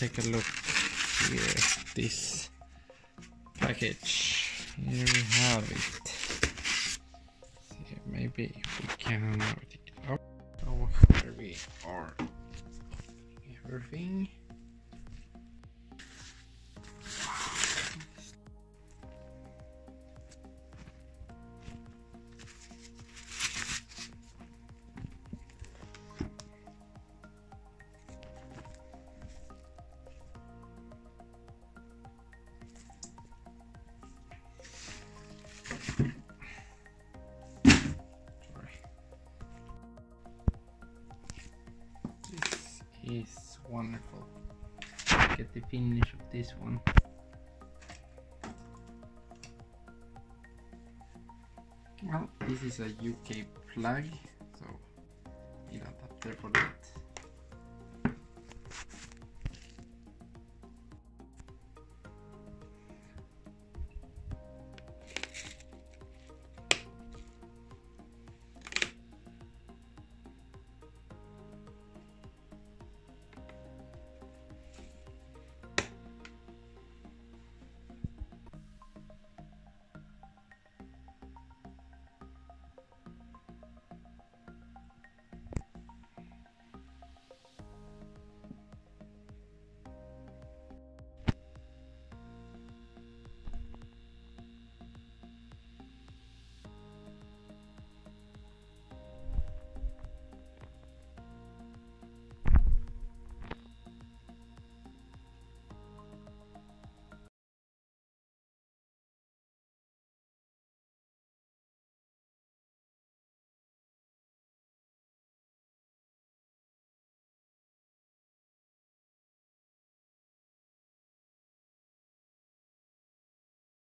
take a look here. This package. Here we have it. Maybe we can take it out. So here we are. Everything. Is wonderful. Get the finish of this one. Well, this is a UK plug, so you have there for that.